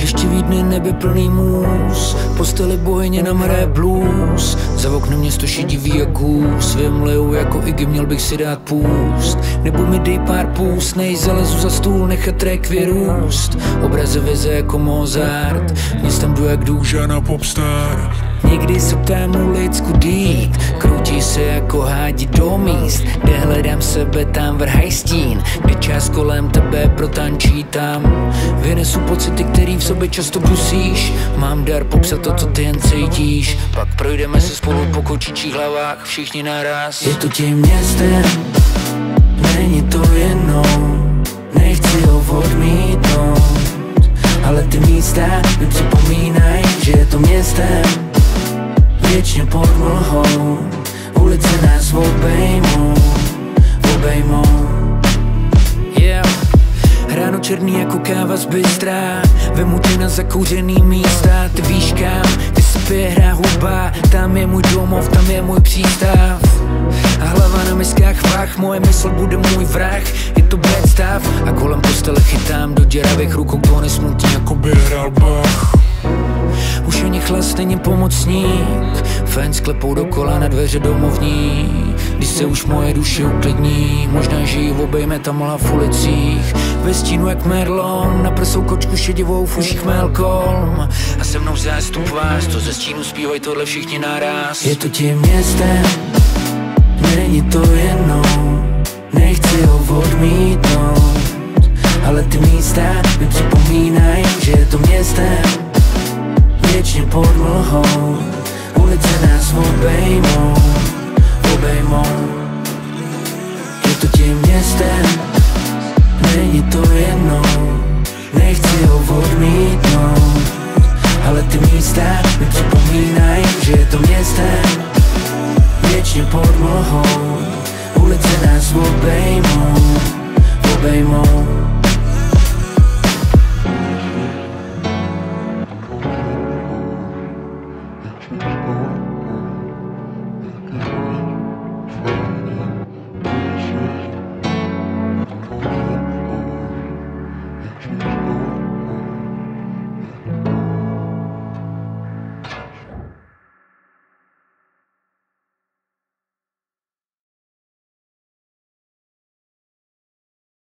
Deštivý dny, nebe plný můz Posteli bojně na hraje blues Za oknem město šedivý jak hůz Vymliju jako Iggy, měl bych si dát půst. Nebo mi dej pár půst Nej zalezu za stůl, nechat track vyrůst Obrazy vize jako Mozart Městem jdu jak důža na popstar Někdy se ptám ulic kudít Kroutí se jako hádi do míst. Kde hledám sebe, tam vrhaj stín. Kde čas kolem tebe protančí tam. Vynesu pocity, který v sobě často dusíš. Mám dar popsat to, co ty jen cítíš. Pak projdeme se spolu po kočičích hlavách Všichni naraz. Je to tím městem Není to jenom. Nechci ho odmítnout Ale ty místa mi připomínají, že je to městem Věčně pod mlhou Ulice nás obejmou Obejmou. Yeah. Ráno černý jako káva z bystra. Vemu tě na zakouřený místa. Ty víš kam, ty se hra huba. Tam je můj domov, tam je můj přístav. A hlava na miskách vach Moje mysl bude můj vrah. Je to představ A kolem postele chytám do děravých rukou Tóny smutný jako by hrál Bach už ani chlas není pomocník. Fans klepou dokola na dveře domovní. Když se už moje duše uklidní Možná, že ji obejme ta mala v ulicích. Ve stínu jak Merlon Na prsou kočku šedivou v uších Melkolm A se mnou zástup vás To ze stínu zpívaj tohle všichni naraz. Je to tím městem Není to jenom. Nechci ho odmítnout Ale ty místa mi připomínají, že je to městem Věčně pod mlhou Ulice nás obejmou Obejmou. Je to tím městem Není to jednou. Nechci ho odmítnout Ale ty místa mi připomínají, že je to městem. Věčně pod mlhou Ulice nás obejmou Obejmou Música